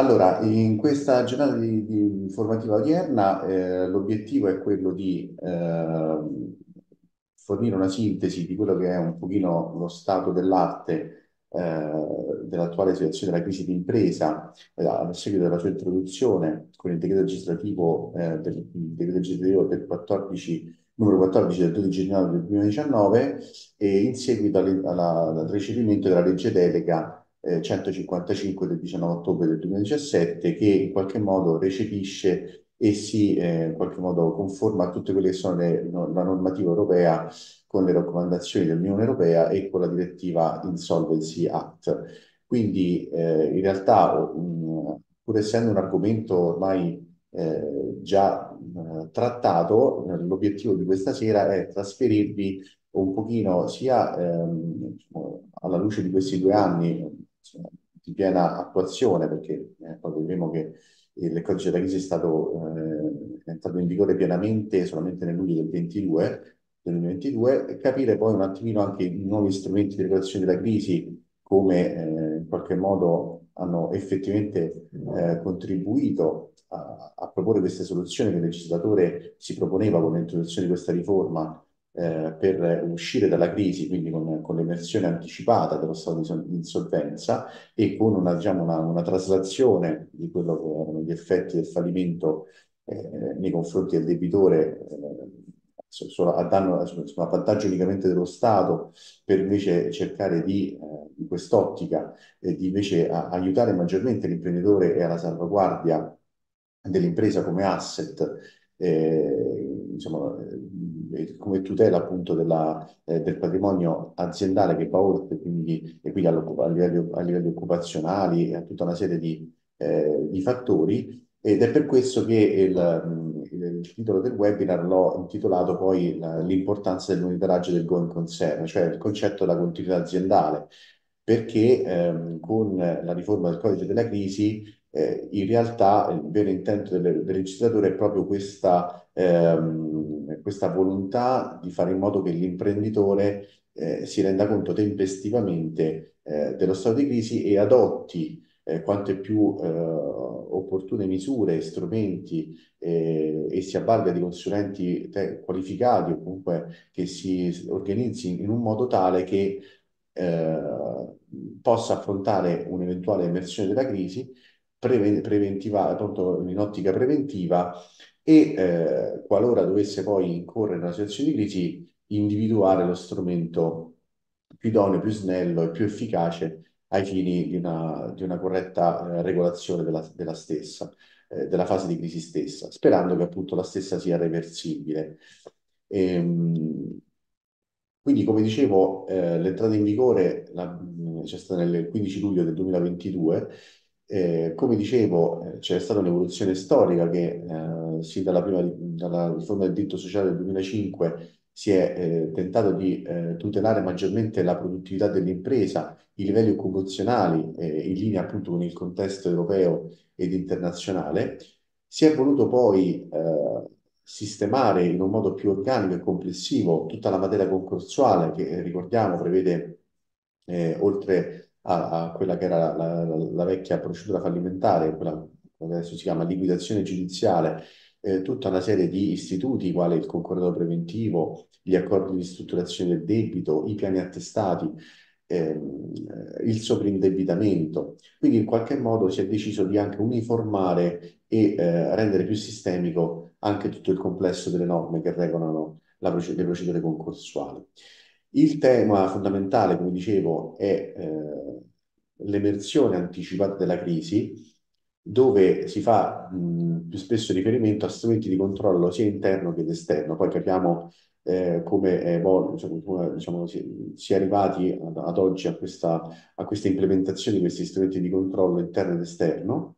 Allora, in questa giornata di, di informativa odierna, eh, l'obiettivo è quello di eh, fornire una sintesi di quello che è un pochino lo stato dell'arte eh, dell'attuale situazione della crisi di impresa eh, a seguito della sua introduzione con il decreto legislativo, eh, del, decreto legislativo del 14 numero 14 del 12 gennaio del 2019 e in seguito al recepimento della legge delega 155 eh, del 19 ottobre del 2017 che in qualche modo recepisce e si eh, in qualche modo conforma a tutte quelle che sono le, no, la normativa europea con le raccomandazioni dell'Unione Europea e con la direttiva Insolvency Act. Quindi eh, in realtà, um, pur essendo un argomento ormai eh, già uh, trattato, l'obiettivo di questa sera è trasferirvi un pochino sia ehm, diciamo, alla luce di questi due anni di piena attuazione, perché eh, poi vedremo che il codice della crisi è stato eh, entrato in vigore pienamente solamente nel luglio del 22, 2022, e capire poi un attimino anche i nuovi strumenti di regolazione della crisi, come eh, in qualche modo hanno effettivamente eh, contribuito a, a, proporre queste soluzioni che il legislatore si proponeva con l'introduzione di questa riforma eh, per uscire dalla crisi, quindi con, con l'emersione anticipata dello stato di insolvenza e con una, diciamo, una, una traslazione di quello che erano gli effetti del fallimento eh, nei confronti del debitore eh, a, danno, a vantaggio unicamente dello Stato per invece cercare di, eh, in quest'ottica, eh, di invece a, aiutare maggiormente l'imprenditore e alla salvaguardia dell'impresa come asset, eh, insomma, come tutela appunto della, eh, del patrimonio aziendale che va oltre quindi, e quindi a livelli, a livelli occupazionali e a tutta una serie di, eh, di fattori. Ed è per questo che il, il titolo del webinar l'ho intitolato poi l'importanza del monitoraggio del going concern, cioè il concetto della continuità aziendale, perché ehm, con la riforma del codice della crisi eh, in realtà il vero intento del, del legislatore è proprio questa ehm, questa volontà di fare in modo che l'imprenditore eh, si renda conto tempestivamente eh, dello stato di crisi e adotti eh, quante più eh, opportune misure strumenti eh, e si avvalga di consulenti qualificati o comunque che si organizzi in un modo tale che eh, possa affrontare un'eventuale emersione della crisi appunto in ottica preventiva e eh, qualora dovesse poi incorrere una situazione di crisi, individuare lo strumento più idoneo, più snello e più efficace ai fini di una, di una corretta eh, regolazione della, della stessa, eh, della fase di crisi stessa, sperando che appunto la stessa sia reversibile. Ehm, quindi, come dicevo, eh, l'entrata in vigore c'è stata nel 15 luglio del 2022 eh, come dicevo, eh, c'è stata un'evoluzione storica che eh, sì, dalla, prima, dalla riforma del diritto sociale del 2005 si è eh, tentato di tutelare maggiormente la produttività dell'impresa, i livelli occupazionali in linea appunto con il contesto europeo ed internazionale. Si è voluto poi sistemare in un modo più organico e complessivo tutta la materia concorsuale che ricordiamo prevede oltre a, a quella che era la, la, la, vecchia procedura fallimentare, quella che adesso si chiama liquidazione giudiziale, eh, tutta una serie di istituti, quali il concordato preventivo, gli accordi di strutturazione del debito, i piani attestati, ehm, il sovrindebitamento. Quindi in qualche modo si è deciso di anche uniformare e eh, rendere più sistemico anche tutto il complesso delle norme che regolano la, le procedure concorsuali. Il tema fondamentale, come dicevo, è eh, l'emersione anticipata della crisi, dove si fa mh, più spesso riferimento a strumenti di controllo sia interno che esterno. Poi capiamo eh, come, è, diciamo, come diciamo, si, si, è arrivati ad, ad oggi a questa, a questa, implementazione di questi strumenti di controllo interno ed esterno.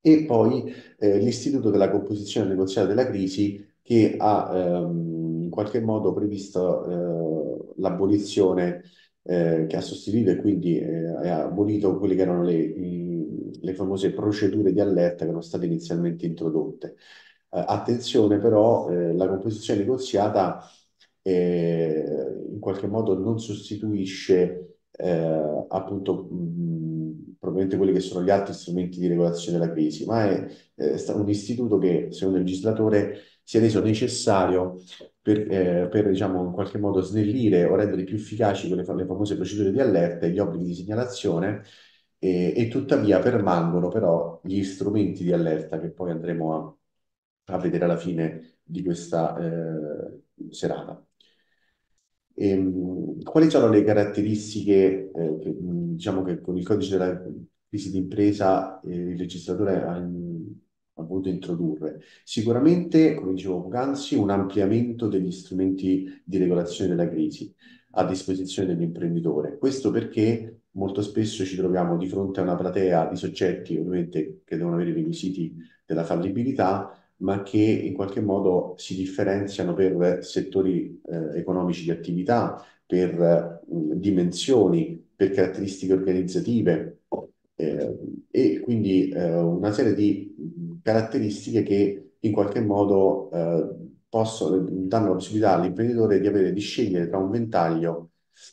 E poi eh, l'istituto della composizione negoziale della crisi che ha ehm, qualche modo previsto eh, l'abolizione, eh, che ha sostituito e quindi eh, ha abolito quelle che erano le, i, le, famose procedure di allerta che erano state inizialmente introdotte. Attenzione però, la composizione negoziata in qualche modo non sostituisce eh, appunto mh, ovviamente quelli che sono gli altri strumenti di regolazione della crisi, ma è eh, un istituto che, secondo il legislatore, si è reso necessario per, eh, per diciamo, in qualche modo snellire o rendere più efficaci quelle le famose procedure di allerta e gli obblighi di segnalazione e, e, tuttavia permangono però gli strumenti di allerta che poi andremo a, a vedere alla fine di questa eh, serata. E, ehm, quali sono le caratteristiche eh, che, diciamo che con il codice della crisi d'impresa eh, il legislatore ha, ha voluto introdurre? Sicuramente, come dicevo poc'anzi, un ampliamento degli strumenti di regolazione della crisi a disposizione dell'imprenditore. Questo perché molto spesso ci troviamo di fronte a una platea di soggetti, ovviamente, che devono avere i requisiti della fallibilità, ma che in qualche modo si differenziano per settori eh, economici di attività, per mh, dimensioni, per caratteristiche organizzative eh, e quindi eh, una serie di caratteristiche che in qualche modo eh, possono, danno la possibilità all'imprenditore di avere di scegliere tra un ventaglio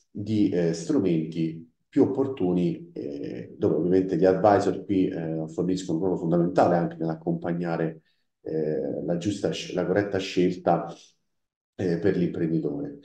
di eh, strumenti più opportuni, eh, dove ovviamente gli advisor qui forniscono un ruolo fondamentale anche nell'accompagnare eh, la giusta, la corretta scelta eh, per l'imprenditore.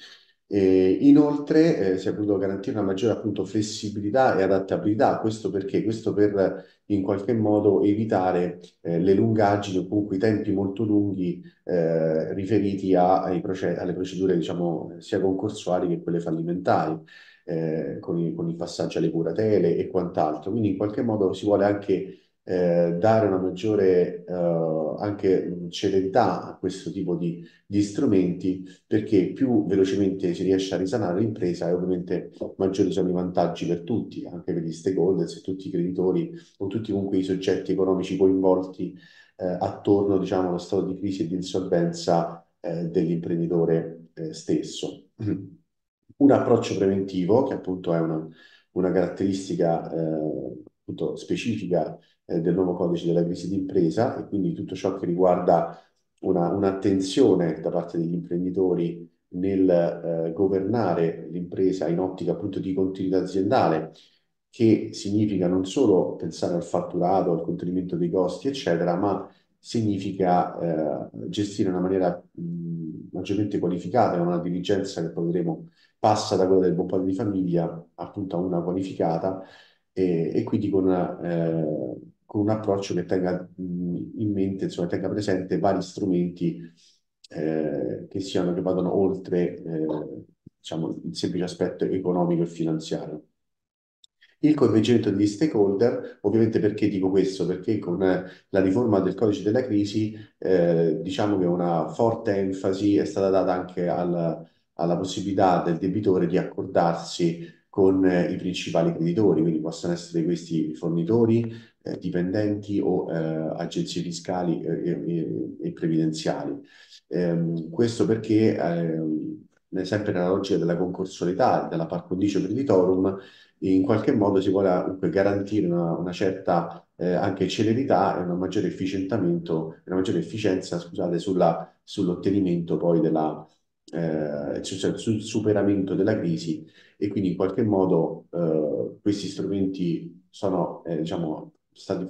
E inoltre eh, si è voluto garantire una maggiore appunto, flessibilità e adattabilità, questo perché? Questo per in qualche modo evitare eh, le lungaggini o comunque i tempi molto lunghi eh, riferiti a, proced- alle procedure diciamo, sia concorsuali che quelle fallimentari. Eh, con, i, con il passaggio alle curatele e quant'altro. Quindi in qualche modo si vuole anche eh, dare una maggiore eh, anche celerità a questo tipo di, di, strumenti perché più velocemente si riesce a risanare l'impresa e ovviamente maggiori sono i vantaggi per tutti, anche per gli stakeholders e tutti i creditori o tutti comunque i soggetti economici coinvolti eh, attorno diciamo, allo stato di crisi e di insolvenza eh, dell'imprenditore eh, stesso. Un approccio preventivo, che appunto è una, una caratteristica specifica eh, del nuovo codice della crisi d'impresa e quindi tutto ciò che riguarda una, un'attenzione da parte degli imprenditori nel eh, governare l'impresa in ottica appunto di continuità aziendale, che significa non solo pensare al fatturato, al contenimento dei costi, eccetera, ma significa eh, gestire in una maniera mh, maggiormente qualificata, una dirigenza che poi vedremo passa da quella del buon padre di famiglia appunto a una qualificata e, e quindi con eh, con un approccio che tenga in mente, insomma, tenga presente vari strumenti eh, che, siano, che vadano oltre eh, diciamo, il semplice aspetto economico e finanziario. Il coinvolgimento degli stakeholder, ovviamente perché dico questo? Perché con la riforma del codice della crisi eh, diciamo che una forte enfasi è stata data anche al, alla possibilità del debitore di accordarsi con eh, i principali creditori, quindi possono essere questi fornitori, eh, dipendenti o eh, agenzie fiscali eh, e, e, previdenziali. Ehm, questo perché, ehm, sempre nella logica della concorsualità, della par condicio creditorum, in qualche modo si vuole comunque garantire una, una certa eh, anche celerità e un maggiore efficientamento, una maggiore efficienza, scusate, sulla, sull'ottenimento poi della, eh, cioè sul superamento della crisi e quindi in qualche modo eh, questi strumenti sono eh, diciamo, stati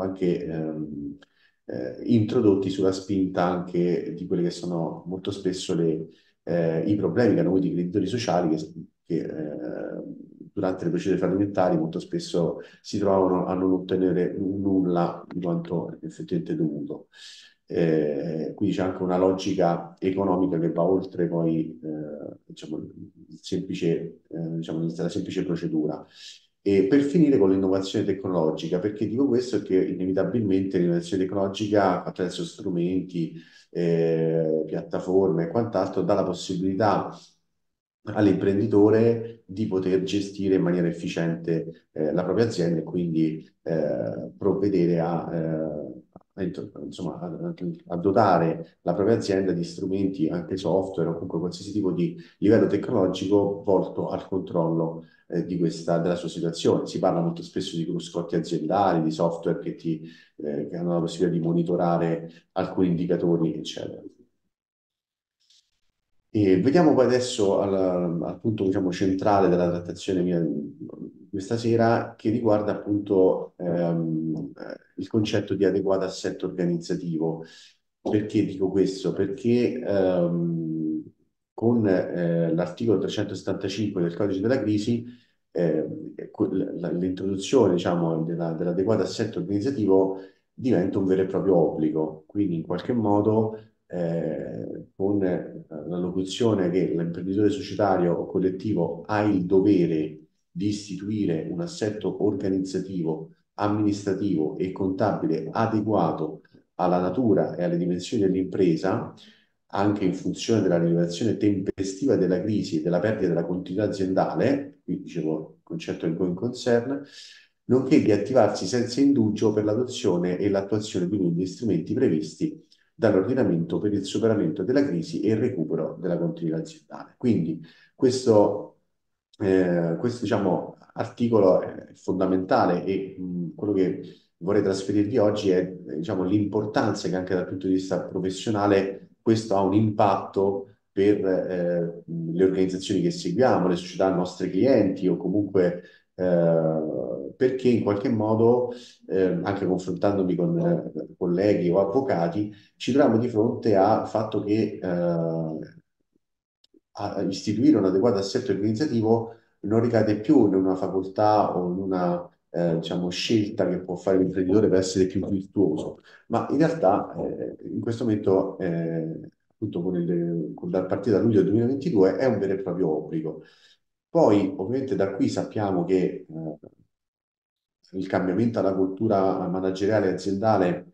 anche ehm, eh, introdotti sulla spinta anche di quelli che sono molto spesso le, eh, i problemi che hanno avuto i creditori sociali che, che eh, durante le procedure fallimentari molto spesso si trovano a non ottenere nulla di quanto effettivamente dovuto. Eh, quindi c'è anche una logica economica che va oltre poi eh, diciamo, semplice, eh, diciamo, la semplice procedura. E per finire con l'innovazione tecnologica, perché dico questo? Perché inevitabilmente l'innovazione tecnologica attraverso strumenti, eh, piattaforme e quant'altro dà la possibilità all'imprenditore di poter gestire in maniera efficiente eh, la propria azienda e quindi eh, provvedere a eh, insomma, a, a, dotare la propria azienda di strumenti, anche software o comunque qualsiasi tipo di livello tecnologico volto al controllo eh, questa, della sua situazione. Si parla molto spesso di cruscotti aziendali, di software che, ti, eh, che hanno la possibilità di monitorare alcuni indicatori, eccetera. E vediamo poi adesso al, al punto, diciamo, centrale della trattazione mia questa sera, che riguarda appunto ehm, eh, il concetto di adeguato assetto organizzativo. Perché dico questo? Perché ehm, con eh, l'articolo 375 del Codice della Crisi, eh, l'introduzione, diciamo, della- dell'adeguato assetto organizzativo diventa un vero e proprio obbligo. Quindi in qualche modo eh, con eh, la locuzione che l'imprenditore societario o collettivo ha il dovere di istituire un assetto organizzativo, amministrativo e contabile adeguato alla natura e alle dimensioni dell'impresa, anche in funzione della rilevazione tempestiva della crisi e della perdita della continuità aziendale, qui dicevo il concetto del going concern, nonché di attivarsi senza indugio per l'adozione e l'attuazione di quegli strumenti previsti dall'ordinamento per il superamento della crisi e il recupero della continuità aziendale. Quindi questo, eh, questo diciamo, articolo è fondamentale e mh, quello che vorrei trasferirvi oggi è diciamo, l'importanza che anche dal punto di vista professionale questo ha un impatto per eh, le organizzazioni che seguiamo, le società, i nostri clienti o comunque eh, perché in qualche modo, eh, anche confrontandomi con eh, colleghi o avvocati, ci troviamo di fronte al fatto che eh, istituire un adeguato assetto organizzativo non ricade più in una facoltà o in una eh, diciamo, scelta che può fare l'imprenditore per essere più virtuoso, ma in realtà eh, in questo momento, eh, appunto con il, con, a partire da luglio 2022, è un vero e proprio obbligo. Poi, ovviamente, da qui sappiamo che eh, il cambiamento alla cultura manageriale aziendale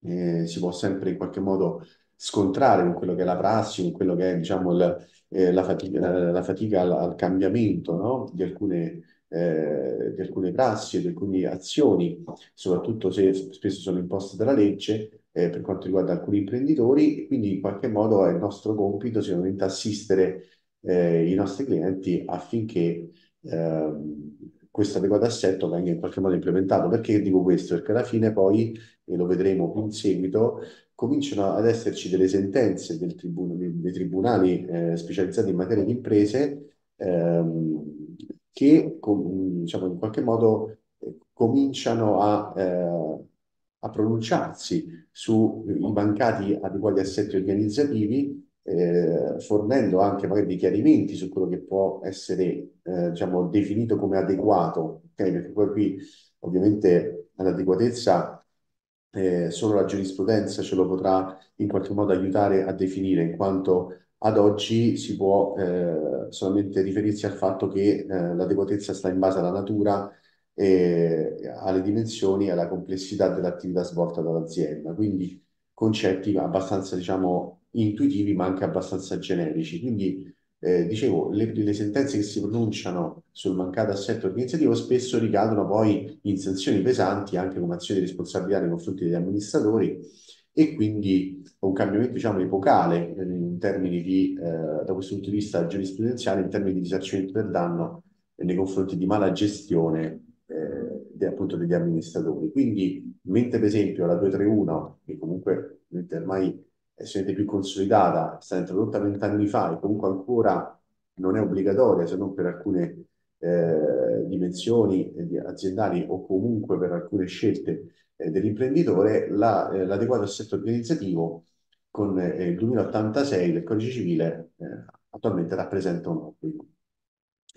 eh, si può sempre in qualche modo scontrare con quello che è la prassi, con quello che è, diciamo, il, eh, la fatica, la fatica al, al cambiamento, no? di alcune, eh, di alcune prassi e di alcune azioni, soprattutto se spesso sono imposte dalla legge, eh, per quanto riguarda alcuni imprenditori, quindi in qualche modo è il nostro compito sicuramente assistere eh, i nostri clienti affinché ehm, questo adeguato assetto venga in qualche modo implementato. Perché dico questo? Perché alla fine poi, e lo vedremo più in seguito, cominciano ad esserci delle sentenze del tribuno, dei tribunali eh, specializzati in materia di imprese ehm, che com, diciamo, in qualche modo eh, cominciano a, eh, a pronunciarsi sui mancati adeguati assetti organizzativi eh, fornendo anche magari dei chiarimenti su quello che può essere eh, diciamo, definito come adeguato, okay? perché poi qui ovviamente all'adeguatezza eh, solo la giurisprudenza ce lo potrà in qualche modo aiutare a definire, in quanto ad oggi si può eh, solamente riferirsi al fatto che eh, l'adeguatezza sta in base alla natura alle dimensioni e alla complessità dell'attività svolta dall'azienda. Quindi concetti abbastanza, diciamo, intuitivi ma anche abbastanza generici. Quindi, eh, dicevo, le, le, sentenze che si pronunciano sul mancato assetto organizzativo spesso ricadono poi in sanzioni pesanti anche come azioni di responsabilità nei confronti degli amministratori e quindi un cambiamento diciamo epocale eh, in termini di, eh, da questo punto di vista giurisprudenziale, in termini di risarcimento del danno nei confronti di mala gestione eh, de, appunto degli amministratori. Quindi, mentre per esempio la 231, che comunque ormai è più consolidata, è stata introdotta vent'anni fa e comunque ancora non è obbligatoria se non per alcune eh, dimensioni eh, aziendali o comunque per alcune scelte eh, dell'imprenditore, la, eh, l'adeguato assetto organizzativo con eh, il 2086 del codice civile eh, attualmente rappresenta un obbligo.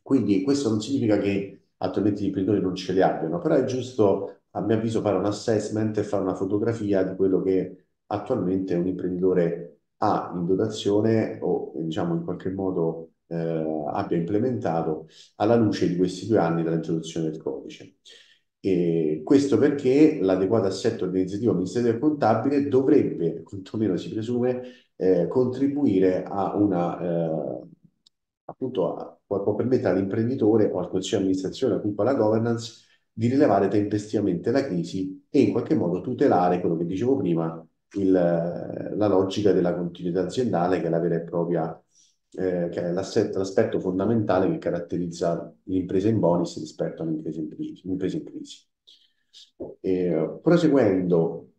Quindi questo non significa che attualmente gli imprenditori non ce li abbiano, però è giusto, a mio avviso, fare un assessment e fare una fotografia di quello che attualmente un imprenditore ha in dotazione o diciamo in qualche modo eh, abbia implementato alla luce di questi due anni dall'introduzione del codice. E questo perché l'adeguato assetto organizzativo amministrativo e contabile dovrebbe, quantomeno si presume, eh, contribuire a una, eh, appunto, a, può, permettere all'imprenditore o al consiglio di amministrazione, appunto alla governance, di rilevare tempestivamente la crisi e in qualche modo tutelare quello che dicevo prima, il, la logica della continuità aziendale che è la vera e propria, eh, che è l'aspetto fondamentale che caratterizza l'impresa in bonus rispetto all'impresa in in crisi. E, proseguendo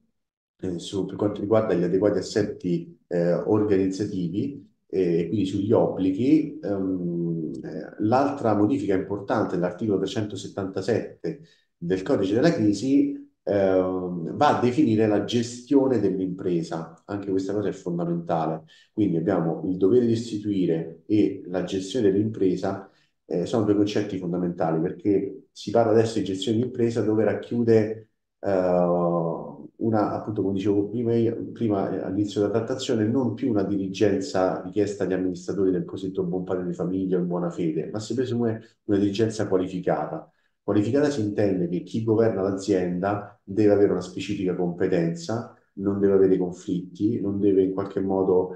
eh, su, per quanto riguarda gli adeguati assetti eh, organizzativi, e quindi sugli obblighi. Um, l'altra modifica importante dell'articolo 377 del codice della crisi eh, va a definire la gestione dell'impresa. Anche questa cosa è fondamentale. Quindi abbiamo il dovere di istituire e la gestione dell'impresa eh, sono due concetti fondamentali perché si parla adesso di gestione di impresa dove racchiude eh, una, appunto, come dicevo prima, prima all'inizio della trattazione, non più una dirigenza richiesta agli amministratori del cosiddetto buon padre di famiglia o in buona fede, ma si presume una dirigenza qualificata. Qualificata si intende che chi governa l'azienda deve avere una specifica competenza, non deve avere conflitti, non deve in qualche modo,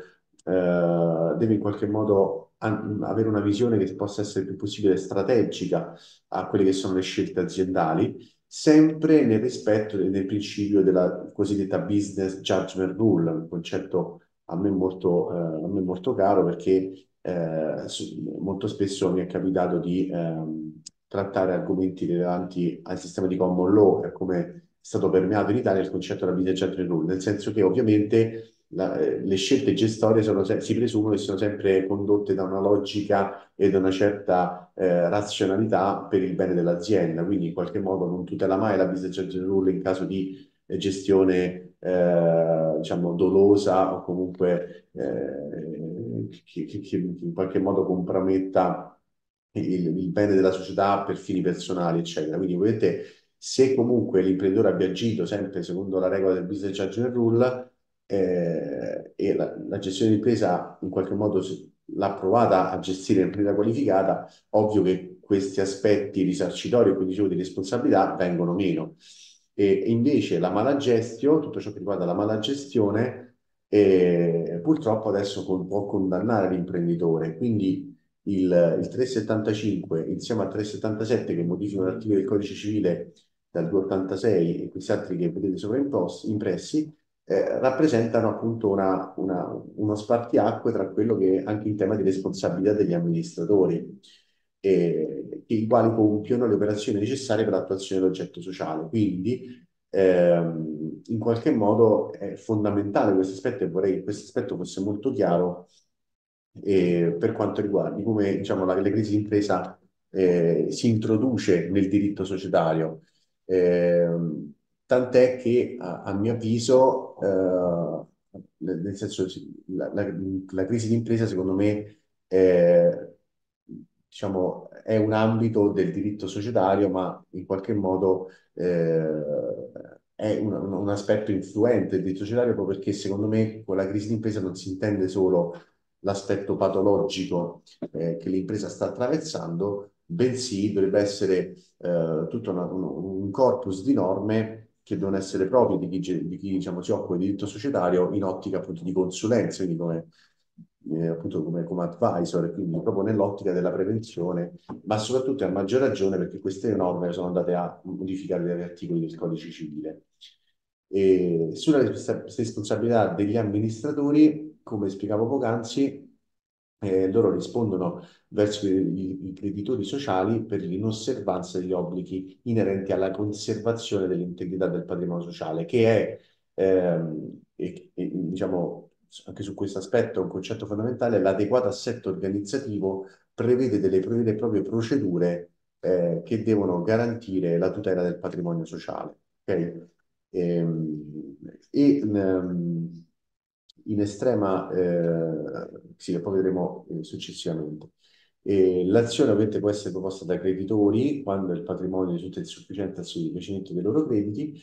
eh, deve in qualche modo avere una visione che possa essere il più possibile strategica a quelle che sono le scelte aziendali sempre nel rispetto del principio della cosiddetta business judgment rule, un concetto a me molto, eh, a me molto caro perché eh, molto spesso mi è capitato di ehm, trattare argomenti rilevanti al sistema di common law e come è stato permeato in Italia il concetto della business judgment rule, nel senso che ovviamente la, eh, le scelte gestorie sono, si presumono che siano sempre condotte da una logica e da una certa eh, razionalità per il bene dell'azienda, quindi in qualche modo non tutela mai la business judgment rule in caso di eh, gestione eh, diciamo dolosa o comunque eh, che, che, che, in qualche modo comprometta il, il, bene della società per fini personali, eccetera. Quindi vedete, se comunque l'imprenditore abbia agito sempre secondo la regola del business judgment rule, eh, e la, la, gestione di impresa in qualche modo l'ha provata a gestire maniera qualificata, ovvio che questi aspetti risarcitori quindi dicevo di responsabilità vengono meno. E, e invece la mala gestione, tutto ciò che riguarda la mala gestione, eh, purtroppo adesso con, può condannare l'imprenditore. Quindi il, il 375 insieme al 377 che modificano l'articolo del codice civile dal 286 e questi altri che vedete sovraimpressi, eh, rappresentano appunto una, una, uno spartiacque tra quello che anche in tema di responsabilità degli amministratori, eh, i quali compiono le operazioni necessarie per l'attuazione dell'oggetto sociale. Quindi ehm, in qualche modo è fondamentale questo aspetto e vorrei che questo aspetto fosse molto chiaro eh, per quanto riguarda come diciamo, la, la crisi d'impresa eh, si introduce nel diritto societario. Eh, tant'è che a, a mio avviso, eh, nel senso, la, la, la crisi d'impresa secondo me diciamo, è un ambito del diritto societario, ma in qualche modo eh, è un, un, aspetto influente del diritto societario proprio perché secondo me con la crisi d'impresa non si intende solo l'aspetto patologico eh, che l'impresa sta attraversando, bensì dovrebbe essere eh, tutto una, un, un corpus di norme che devono essere propri di chi, di chi diciamo, si occupa di diritto societario in ottica appunto di consulenza, quindi come, eh, appunto come, come advisor, quindi proprio nell'ottica della prevenzione, ma soprattutto a maggior ragione perché queste norme sono andate a modificare degli articoli del codice civile. E sulla responsabilità degli amministratori, come spiegavo poc'anzi, eh, loro rispondono verso i, i, creditori sociali per l'inosservanza degli obblighi inerenti alla conservazione dell'integrità del patrimonio sociale, che è, ehm, e, e, diciamo, anche su questo aspetto un concetto fondamentale, l'adeguato assetto organizzativo prevede delle vere e proprie procedure eh, che devono garantire la tutela del patrimonio sociale. Okay? Ehm, e, e um, in estrema, eh, sì, poi vedremo eh, successivamente. l'azione ovviamente può essere proposta dai creditori quando il patrimonio risulta insufficiente al soddisfacimento dei loro crediti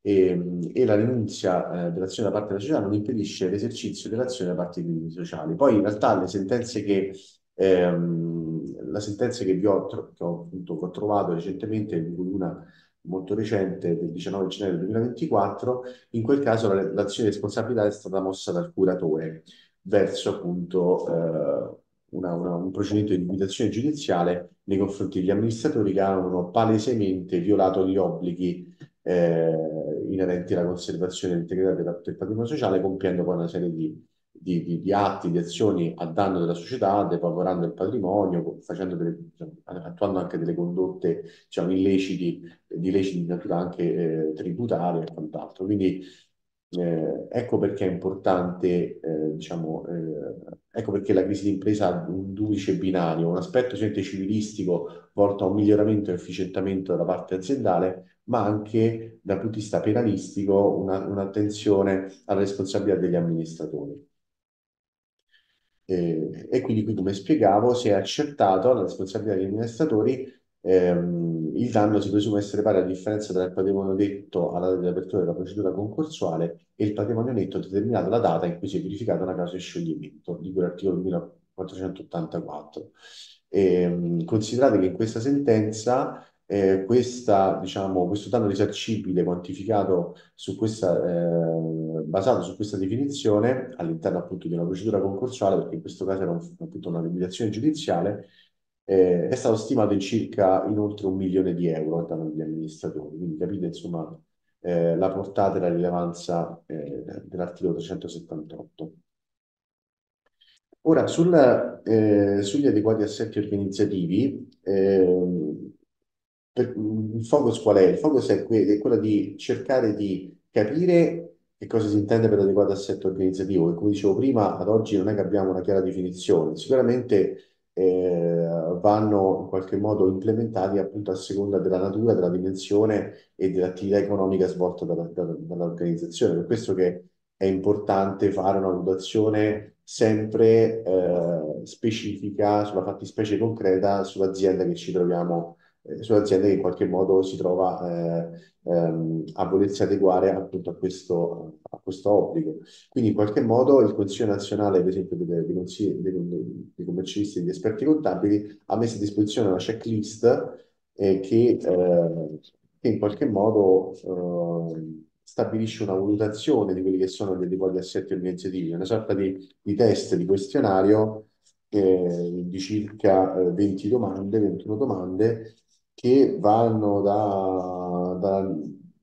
e, e la rinunzia eh, dell'azione da parte della società non impedisce l'esercizio dell'azione da parte dei crediti sociali. Poi in realtà le sentenze che, ehm, la sentenza che vi ho, che ho, appunto, trovato recentemente, di cui una molto recente del 19 gennaio 2024, in quel caso l'azione di responsabilità è stata mossa dal curatore verso appunto eh, una, una, un procedimento di limitazione giudiziale nei confronti degli amministratori che hanno palesemente violato gli obblighi eh, inerenti alla conservazione dell'integrità del, del patrimonio sociale, compiendo poi una serie di di, di, di, atti, di azioni a danno della società, depavorando il patrimonio, delle, diciamo, attuando anche delle condotte diciamo, illeciti, di illeciti di natura anche eh, tributaria e quant'altro. Quindi Eh, ecco perché è importante, eh, diciamo, eh, ecco perché la crisi d'impresa ha un duplice binario, un aspetto sicuramente civilistico volto a un miglioramento e efficientamento della parte aziendale, ma anche dal punto di vista penalistico una- un'attenzione alla responsabilità degli amministratori. Eh, e quindi qui, come spiegavo, si è accertato la responsabilità degli amministratori, ehm, il danno si presume essere pari alla differenza tra il patrimonio netto alla data di apertura della procedura concorsuale e il patrimonio netto determinato alla data in cui si è verificata una causa di scioglimento, di cui l'articolo 2484. Ehm, considerate che in questa sentenza eh, questa, diciamo, questo danno risarcibile quantificato su questa, eh, basato su questa definizione all'interno appunto di una procedura concorsuale, perché in questo caso era un- appunto una limitazione giudiziale, eh, è stato stimato in circa in oltre un milione di euro da degli amministratori. Quindi capite insomma eh, la portata e la rilevanza eh, dell'articolo 378. Ora, sul, eh, sugli adeguati assetti organizzativi, ehm, per- il focus qual è? Il focus è, que- è quello di cercare di capire che cosa si intende per adeguato assetto organizzativo, che come dicevo prima, ad oggi non è che abbiamo una chiara definizione, sicuramente eh, vanno in qualche modo implementati appunto a seconda della natura, della dimensione e dell'attività economica svolta dalla- dalla- dall'organizzazione. Per questo che è importante fare una valutazione sempre eh, specifica sulla fattispecie concreta sull'azienda che ci troviamo, eh, sull'azienda che in qualche modo si trova eh, ehm, a volersi adeguare appunto a questo, a questo obbligo. Quindi in qualche modo il Consiglio nazionale, per esempio, dei, dei, dei- commercialisti e degli esperti contabili ha messo a disposizione una checklist eh, che, eh, che in qualche modo eh, stabilisce una valutazione di quelli che sono gli adeguati assetti organizzativi, una sorta di, di test, di questionario eh, di circa eh, 20 domande, 21 domande, che vanno da, da,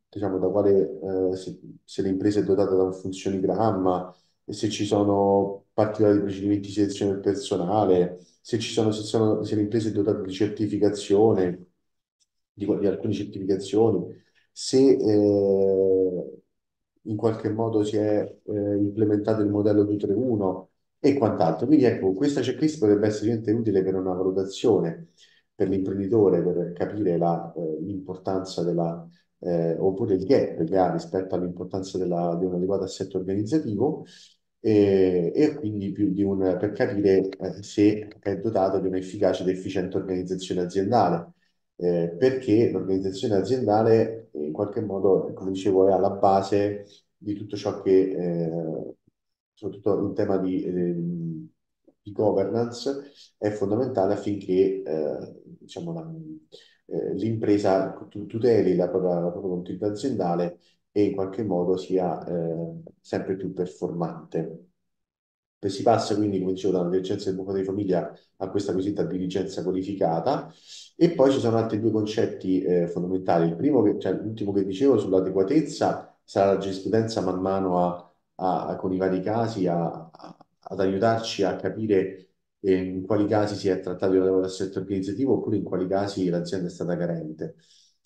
diciamo, da quale, eh, se, se l'impresa è dotata da un funzionigramma, se ci sono particolari procedimenti di selezione del personale, se ci sono, se sono, se l'impresa è dotata di certificazione, di, di alcune certificazioni, se eh, in qualche modo si è eh, implementato il modello 231 e quant'altro. Quindi ecco, questa checklist potrebbe essere utile per una valutazione per l'imprenditore, per capire la, eh, l'importanza della, eh, oppure il gap che ha rispetto all'importanza della- di un adeguato assetto organizzativo e, e quindi più di un, per capire eh, se è dotato di un'efficace ed efficiente organizzazione aziendale. Eh, perché l'organizzazione aziendale in qualche modo, come dicevo, è alla base di tutto ciò che, eh, soprattutto in tema di, ehm, di governance, è fondamentale affinché eh, diciamo, la- eh, l'impresa tu- tuteli la propria, la propria continuità aziendale e in qualche modo sia eh, sempre più performante. Si passa quindi, come dicevo, dalla dirigenza del buco di famiglia a questa cosiddetta dirigenza qualificata. E poi ci sono altri due concetti eh, fondamentali. Il primo, che, cioè l'ultimo che dicevo sull'adeguatezza, sarà la giurisprudenza man mano a, a- a- con i vari casi a- ad aiutarci a capire eh, in quali casi si è trattato di un adeguato assetto organizzativo oppure in quali casi l'azienda è stata carente.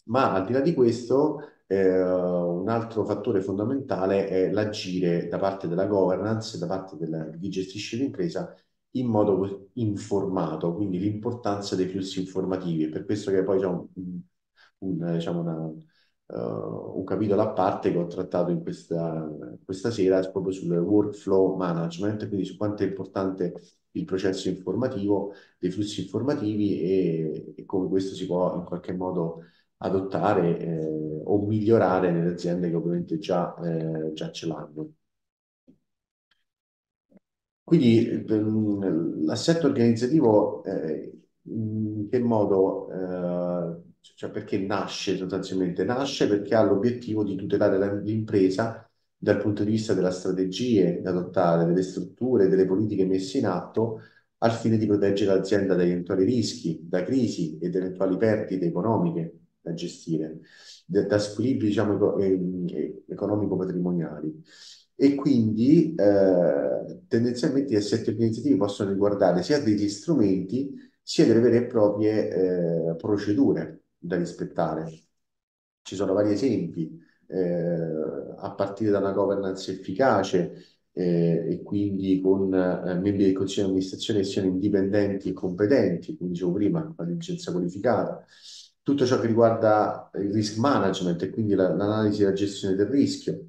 Ma al di là di questo, eh, un altro fattore fondamentale è l'agire da parte della governance, da parte del- di gestisce l'impresa in modo informato, quindi l'importanza dei flussi informativi. È per questo che poi c'è un, un, diciamo una, eh, un capitolo a parte che ho trattato in questa, questa sera proprio sul workflow management, quindi su quanto è importante il processo informativo, dei flussi informativi e, e come questo si può in qualche modo adottare eh, o migliorare nelle aziende che ovviamente già, eh, già ce l'hanno. Quindi ehm, l'assetto organizzativo eh, in che modo, eh, cioè perché nasce sostanzialmente? Nasce perché ha l'obiettivo di tutelare la- l'impresa dal punto di vista delle strategie da adottare, delle strutture, delle politiche messe in atto al fine di proteggere l'azienda dagli eventuali rischi, da crisi ed eventuali perdite economiche da gestire, da, da squilibri, diciamo, eco- eh, economico-patrimoniali. E quindi eh, tendenzialmente gli assetti organizzativi possono riguardare sia degli strumenti sia delle vere e proprie eh, procedure da rispettare. Ci sono vari esempi eh, a partire da una governance efficace eh, e quindi con eh, membri del Consiglio di amministrazione che siano indipendenti e competenti, come dicevo prima, la dirigenza qualificata. Tutto ciò che riguarda il risk management e quindi l'analisi e la gestione del rischio,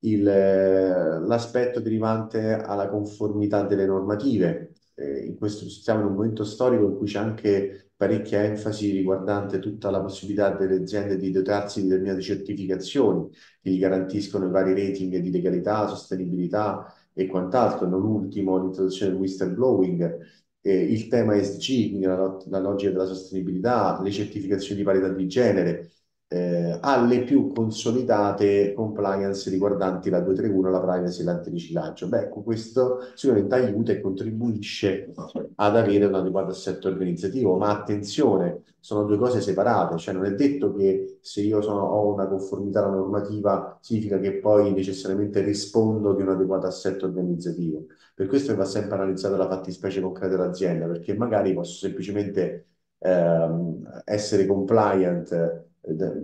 l'aspetto derivante alla conformità delle normative. Eh, in questo siamo in un momento storico in cui c'è anche parecchia enfasi riguardante tutta la possibilità delle aziende di dotarsi di determinate certificazioni che gli garantiscono i vari rating di legalità, sostenibilità e quant'altro. Non ultimo l'introduzione del whistleblowing, eh, il tema ESG, quindi la, la logica della sostenibilità, le certificazioni di parità di genere, eh, alle più consolidate compliance riguardanti la 231, la privacy e l'antiriciclaggio. Beh, ecco, questo sicuramente aiuta e contribuisce ad avere un adeguato assetto organizzativo, ma attenzione, sono due cose separate, cioè non è detto che se io sono, ho una conformità alla normativa significa che poi necessariamente rispondo di un adeguato assetto organizzativo. Per questo va sempre analizzata la fattispecie concreta dell'azienda, perché magari posso semplicemente ehm, essere compliant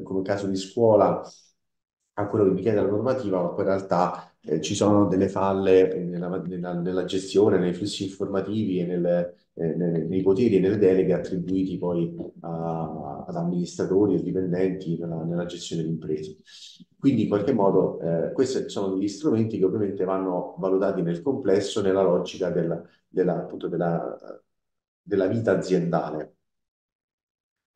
come caso di scuola a quello che mi chiede la normativa, ma poi in realtà eh, ci sono delle falle nella, nella, nella, gestione, nei flussi informativi e nel, eh, nei, nei, poteri e nelle deleghe attribuiti poi a, ad amministratori e dipendenti nella, nella gestione dell'impresa. Quindi in qualche modo eh, questi sono degli strumenti che ovviamente vanno valutati nel complesso nella logica della, della, della, della vita aziendale.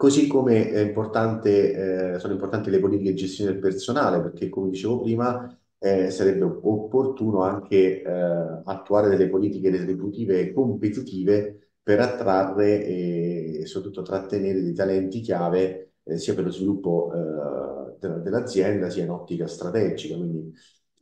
Così come è importante, eh, sono importanti le politiche di gestione del personale, perché come dicevo prima, eh, sarebbe opportuno anche eh, attuare delle politiche retributive competitive per attrarre e soprattutto trattenere dei talenti chiave eh, sia per lo sviluppo eh, dell'azienda sia in ottica strategica. Quindi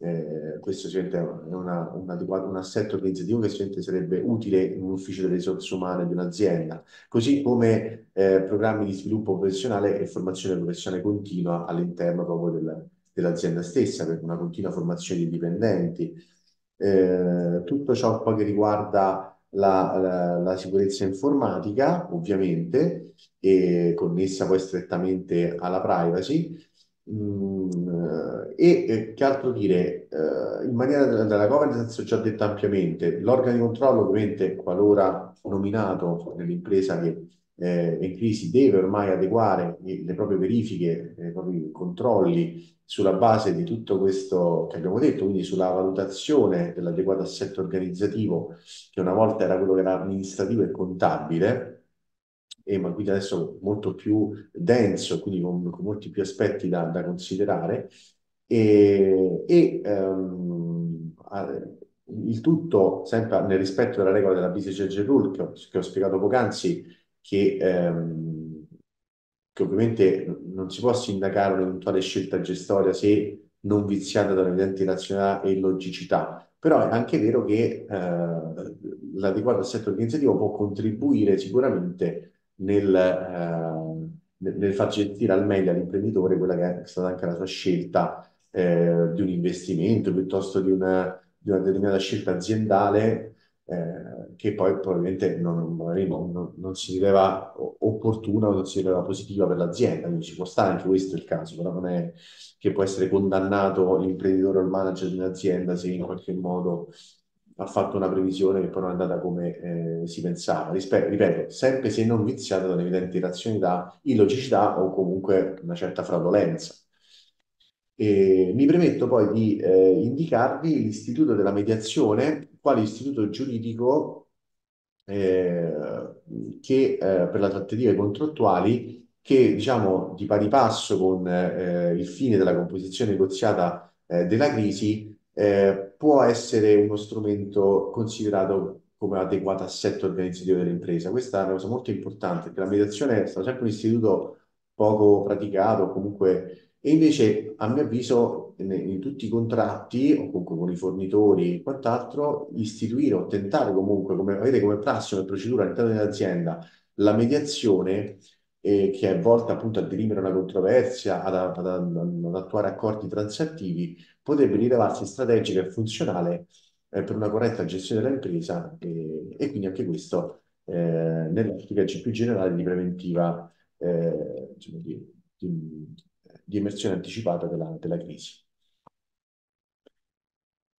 eh, questo è una, un, adeguato, un assetto organizzativo che sarebbe utile in un ufficio delle risorse umane di un'azienda, così come eh, programmi di sviluppo professionale e formazione professionale continua all'interno proprio del, dell'azienda stessa, per una continua formazione di dipendenti. Eh, tutto ciò poi che riguarda la, la, la, sicurezza informatica, ovviamente, e connessa poi strettamente alla privacy, Mm, e eh, che altro dire, eh, in maniera della, della governance ho già detto ampiamente, l'organo di controllo ovviamente qualora nominato nell'impresa che eh, è in crisi deve ormai adeguare le proprie verifiche, i propri controlli sulla base di tutto questo che abbiamo detto, quindi sulla valutazione dell'adeguato assetto organizzativo che una volta era quello che era amministrativo e contabile, e ma quindi adesso molto più denso, quindi con, con molti più aspetti da, da considerare, e, e um, il tutto sempre nel rispetto della regola della BCG Rule che ho, che ho spiegato poc'anzi, che, um, che ovviamente non si può sindacare un'eventuale scelta gestoria se non viziata da un'evidente razionalità e logicità. Però è anche vero che eh, l'adeguato assetto organizzativo può contribuire sicuramente nel, eh, nel far gestire al meglio all'imprenditore quella che è stata anche la sua scelta eh, di un investimento piuttosto di una, di una determinata scelta aziendale eh, che poi probabilmente non, non, non, si rivela opportuna o non si rivela positiva per l'azienda, quindi ci può stare anche questo il caso, però non è che può essere condannato l'imprenditore o il manager di un'azienda se in qualche modo ha fatto una previsione che poi non è andata come eh, si pensava. Rispe ripeto, sempre se non viziata da un'evidente irrazionalità, illogicità o comunque una certa fraudolenza. E mi permetto poi di eh, indicarvi l'Istituto della Mediazione, quale istituto giuridico eh, che eh, per la trattativa contrattuali che diciamo di pari passo con eh, il fine della composizione negoziata eh, della crisi eh, può essere uno strumento considerato come adeguato assetto organizzativo dell'impresa. Questa è una cosa molto importante, perché la mediazione è stato sempre un istituto poco praticato, comunque, e invece, a mio avviso, in, in tutti i contratti, o comunque con i fornitori e quant'altro, istituire o tentare comunque, come, avere come prassi, come procedura all'interno dell'azienda, la mediazione eh, che è volta appunto a dirimere una controversia, ad, ad, ad, ad attuare accordi transattivi, potrebbe rilevarsi strategica e funzionale eh, per una corretta gestione dell'impresa e, e, quindi anche questo eh, nell'ottica più generale di preventiva, eh, diciamo di, di, di emersione anticipata della, della crisi.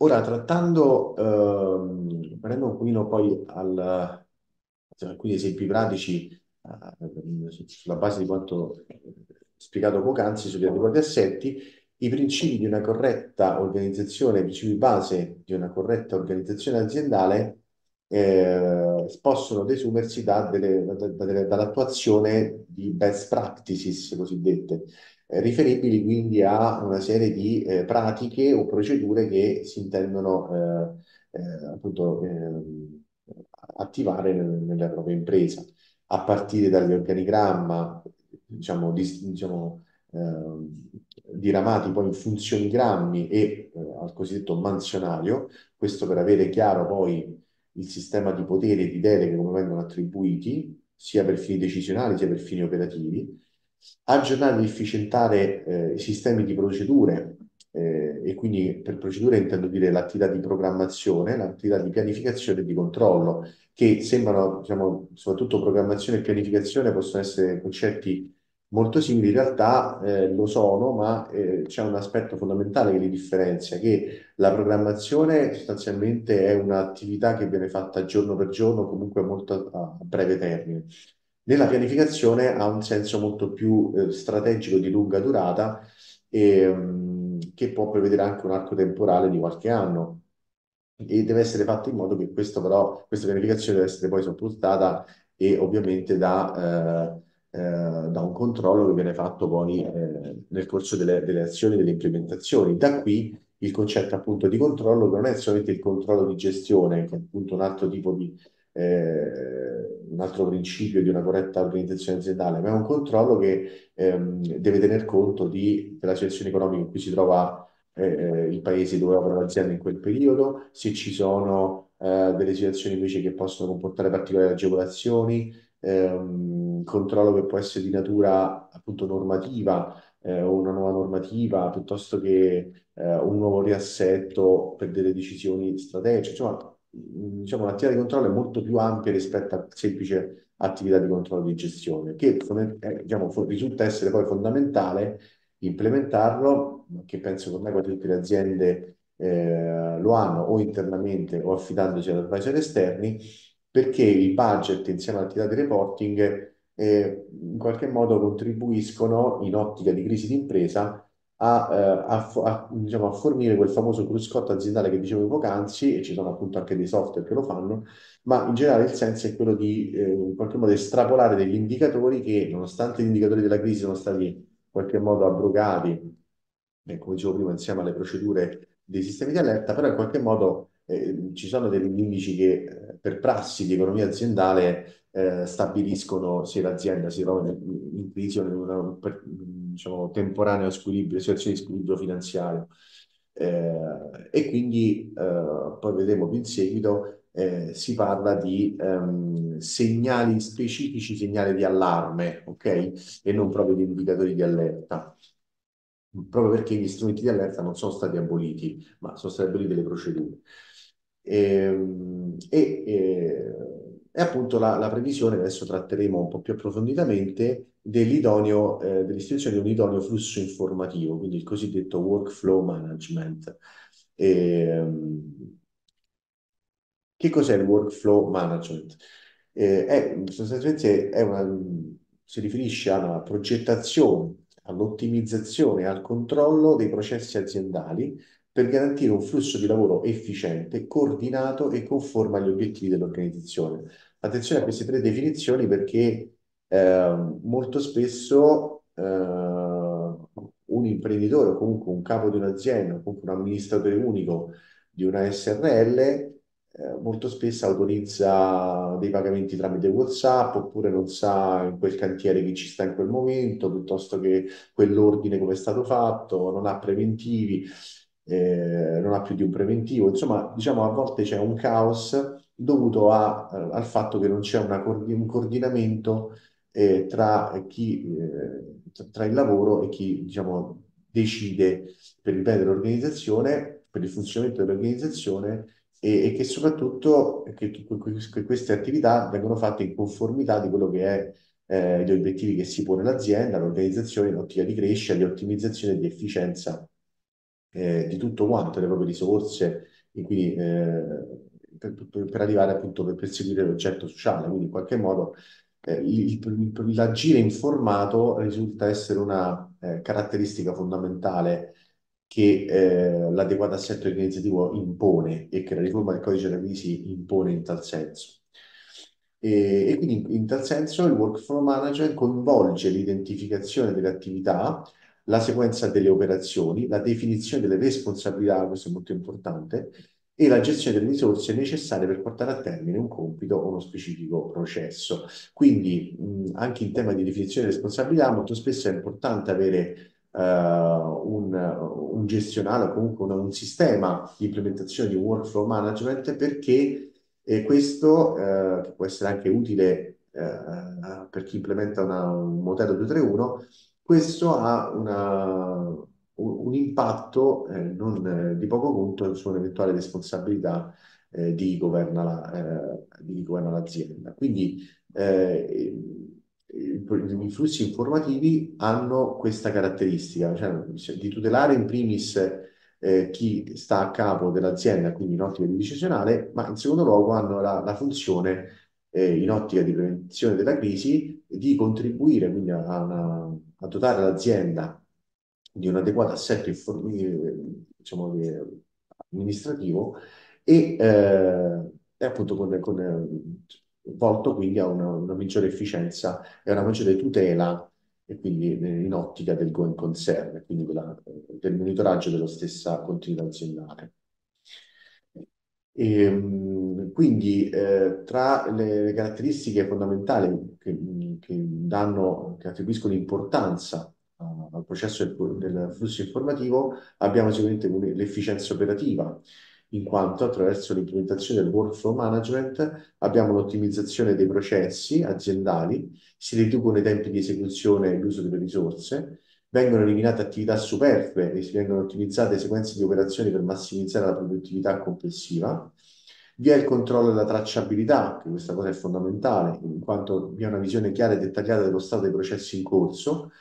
Ora, trattando, ehm, un pochino poi al, alcuni esempi pratici sulla base di quanto spiegato poc'anzi sugli adeguati assetti, i principi di una corretta organizzazione, i principi base di una corretta organizzazione aziendale eh, possono desumersi da delle, da, da, dall'attuazione di best practices cosiddette, eh, riferibili quindi a una serie di eh, pratiche o procedure che si intendono eh, eh, appunto ehm, attivare nella propria impresa, a partire dall'organigramma, diciamo, di, diciamo ehm, diramati poi in funzioni grammi e eh, al cosiddetto mansionario, questo per avere chiaro poi il sistema di poteri e di deleghe come vengono attribuiti, sia per fini decisionali sia per fini operativi, aggiornare e efficientare eh, i sistemi di procedure, eh, e quindi per procedure intendo dire l'attività di programmazione, l'attività di pianificazione e di controllo, che sembrano, diciamo, soprattutto programmazione e pianificazione possono essere concetti molto simili, in realtà eh, lo sono, ma eh, c'è un aspetto fondamentale che li differenzia, che la programmazione sostanzialmente è un'attività che viene fatta giorno per giorno, comunque molto a, a breve termine. Nella pianificazione ha un senso molto più eh, strategico di lunga durata e, um, che può prevedere anche un arco temporale di qualche anno e deve essere fatto in modo che questo però, questa pianificazione deve essere poi supportata e ovviamente da eh, eh, da un controllo che viene fatto poi eh, nel corso delle, delle azioni, delle implementazioni. Da qui il concetto appunto di controllo non è solamente il controllo di gestione, che è appunto un altro tipo di, eh, un altro principio di una corretta organizzazione aziendale, ma è un controllo che ehm, deve tener conto di, della situazione economica in cui si trova eh, eh il paese dove opera l'azienda in quel periodo, se ci sono eh, delle situazioni invece che possono comportare particolari agevolazioni, ehm, controllo che può essere di natura appunto normativa eh, o una nuova normativa piuttosto che eh, un nuovo riassetto per delle decisioni strategiche. Insomma, diciamo, l'attività di controllo è molto più ampia rispetto a semplice attività di controllo di gestione, che eh, diciamo, risulta essere poi fondamentale implementarlo, che penso che ormai tutte le aziende eh, lo hanno o internamente o affidandosi ad advisor esterni, perché il budget insieme all'attività di reporting eh, in qualche modo contribuiscono in ottica di crisi d'impresa a, eh, a, a, diciamo, a, fornire quel famoso cruscotto aziendale che dicevo poc'anzi, e ci sono appunto anche dei software che lo fanno, ma in generale il senso è quello di eh, in qualche modo estrapolare degli indicatori che, nonostante gli indicatori della crisi sono stati in qualche modo abrogati, eh, come dicevo prima, insieme alle procedure dei sistemi di allerta, però in qualche modo eh, ci sono degli indici che eh, per prassi di economia aziendale eh, stabiliscono se l'azienda si trova in, crisi o in per, diciamo, temporaneo squilibrio, situazione di squilibrio finanziario. Eh, e quindi eh, poi vedremo più in seguito eh, si parla di um, segnali specifici, segnali di allarme, ok? E non proprio di indicatori di allerta proprio perché gli strumenti di allerta non sono stati aboliti, ma sono state abolite le procedure. Ehm, e, e, e appunto la, la, previsione, adesso tratteremo un po' più approfonditamente, dell'idoneo, eh, dell'istituzione di un idoneo flusso informativo, quindi il cosiddetto workflow management. E, ehm, che cos'è il workflow management? Eh, è, sostanzialmente è una, si riferisce alla progettazione, all'ottimizzazione e al controllo dei processi aziendali per garantire un flusso di lavoro efficiente, coordinato e conforme agli obiettivi dell'organizzazione. Attenzione a queste tre definizioni perché eh, molto spesso eh, un imprenditore o comunque un capo di un'azienda comunque un amministratore unico di una SRL eh, molto spesso autorizza dei pagamenti tramite WhatsApp oppure non sa in quel cantiere chi ci sta in quel momento, piuttosto che quell'ordine come è stato fatto, non ha preventivi eh, non ha più di un preventivo, insomma, diciamo a volte c'è un caos dovuto a, eh, al fatto che non c'è una, un coordinamento eh, tra, chi, eh, tra il lavoro e chi, diciamo, decide per il bene dell'organizzazione, per il funzionamento dell'organizzazione e, e, che soprattutto che, che, queste attività vengono fatte in conformità di quello che è eh, gli obiettivi che si pone l'azienda, l'organizzazione in ottica di crescita, di ottimizzazione e di efficienza eh, di tutto quanto, le proprie risorse, e quindi eh, per, per, arrivare appunto per perseguire l'oggetto sociale. Quindi in qualche modo eh, l'agire informato risulta essere una eh, caratteristica fondamentale che eh, l'adeguato assetto organizzativo impone e che la riforma del codice crisi impone in tal senso. E, e quindi in, in, tal senso il workflow management coinvolge l'identificazione delle attività, la sequenza delle operazioni, la definizione delle responsabilità, questo è molto importante, e la gestione delle risorse necessarie per portare a termine un compito o uno specifico processo. Quindi mh, anche in tema di definizione di responsabilità molto spesso è importante avere uh, un, un, gestionale o comunque un, un, sistema di implementazione di workflow management perché eh, questo uh, può essere anche utile uh, per chi implementa una, un modello 231, questo ha una, un impatto eh, non eh, di poco conto su un'eventuale responsabilità eh, di chi governa la, eh, di chi governa l'azienda. Quindi eh, i, flussi informativi hanno questa caratteristica, cioè di tutelare in primis eh, chi sta a capo dell'azienda, quindi in ottica di decisionale, ma in secondo luogo hanno la, la funzione in ottica di prevenzione della crisi di contribuire quindi a, a, a dotare l'azienda di un adeguato assetto diciamo, amministrativo e, eh, e appunto con, con, volto quindi a una, una, maggiore efficienza e una maggiore tutela e quindi in ottica del going concern, quindi della, del monitoraggio della stessa continuità aziendale. E, ehm, quindi eh, tra le, caratteristiche fondamentali che, che, danno, che attribuiscono importanza al processo del, del, flusso informativo abbiamo sicuramente l'efficienza operativa, in quanto attraverso l'implementazione del workflow management abbiamo l'ottimizzazione dei processi aziendali, si riducono i tempi di esecuzione e l'uso delle risorse, vengono eliminate attività superflue e si vengono ottimizzate sequenze di operazioni per massimizzare la produttività complessiva. Vi è il controllo della tracciabilità, che questa cosa è fondamentale, in quanto vi è una visione chiara e dettagliata dello stato dei processi in corso,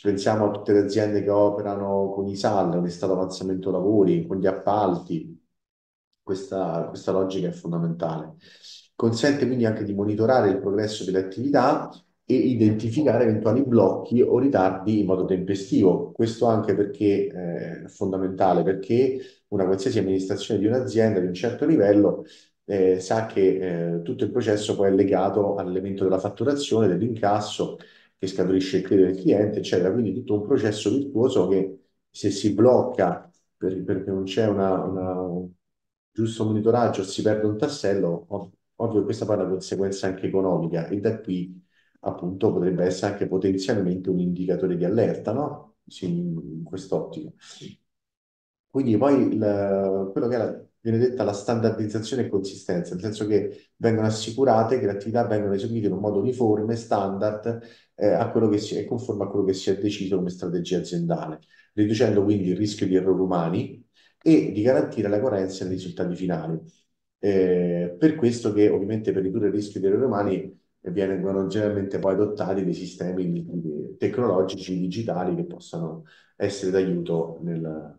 pensiamo a tutte le aziende che operano con i SAL, con il stato avanzamento lavori, con gli appalti, questa, questa logica è fondamentale. Consente quindi anche di monitorare il progresso delle attività e identificare eventuali blocchi o ritardi in modo tempestivo. Questo anche perché eh, è fondamentale, perché una qualsiasi amministrazione di un'azienda di un certo livello eh, sa che eh, tutto il processo poi è legato all'elemento della fatturazione, dell'incasso che scaturisce il credito del cliente, eccetera. Quindi tutto un processo virtuoso che se si blocca per, perché non c'è una, una, un giusto monitoraggio, si perde un tassello, ov ovvio questa poi è una conseguenza anche economica e da qui appunto potrebbe essere anche potenzialmente un indicatore di allerta, no? In quest'ottica. Quindi poi il, quello che era viene detta la standardizzazione e consistenza, nel senso che vengono assicurate che le attività vengono eseguite in un modo uniforme, standard, eh, a quello che si, è conforme a quello che si è deciso come strategia aziendale, riducendo quindi il rischio di errori umani e di garantire la coerenza nei risultati finali. Eh, per questo che ovviamente per ridurre il rischio di errori umani vengono generalmente poi adottati dei sistemi tecnologici digitali che possano essere d'aiuto nel,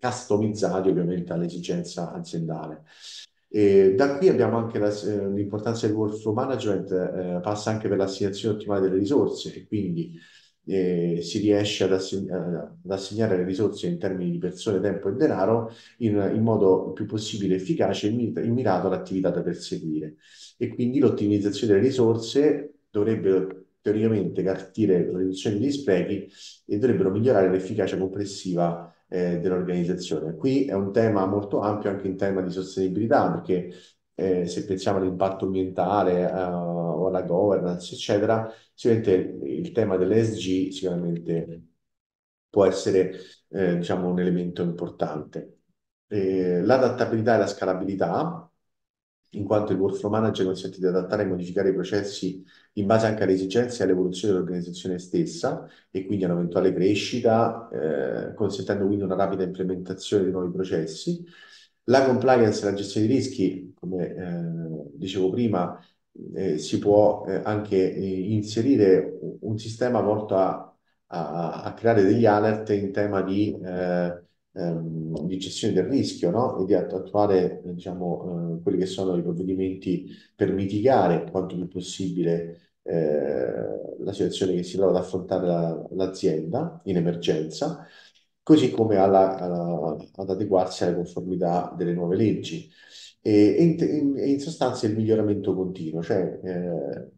customizzati ovviamente all'esigenza aziendale. E da qui abbiamo anche eh, l'importanza del workflow management, eh, passa anche per l'assegnazione ottimale delle risorse e quindi eh, si riesce ad, asseg ad, assegnare le risorse in termini di persone, tempo e denaro in, in modo più possibile efficace e mirato all'attività da perseguire. E quindi l'ottimizzazione delle risorse dovrebbe teoricamente garantire la riduzione degli sprechi e dovrebbero migliorare l'efficacia complessiva eh, dell'organizzazione. Qui è un tema molto ampio anche in tema di sostenibilità, perché eh, se pensiamo all'impatto ambientale uh, o alla governance, eccetera, sicuramente il tema dell'ESG sicuramente può essere eh, diciamo, un elemento importante. Eh, l'adattabilità e la scalabilità, in quanto il workflow manager consente di adattare e modificare i processi in base anche alle esigenze e all'evoluzione dell'organizzazione stessa e quindi a un'eventuale crescita, eh, consentendo quindi una rapida implementazione di nuovi processi. La compliance e la gestione dei rischi, come eh, dicevo prima, eh, si può eh, anche eh, inserire un sistema volto a, a- a creare degli alert in tema di, eh, ehm, di gestione del rischio, no? E di att- attuare, diciamo, eh, quelli che sono i provvedimenti per mitigare quanto più possibile la situazione che si trova ad affrontare la- l'azienda in emergenza, così come alla- alla- ad adeguarsi alle conformità delle nuove leggi. E, e in, in- sostanza il miglioramento continuo, cioè eh,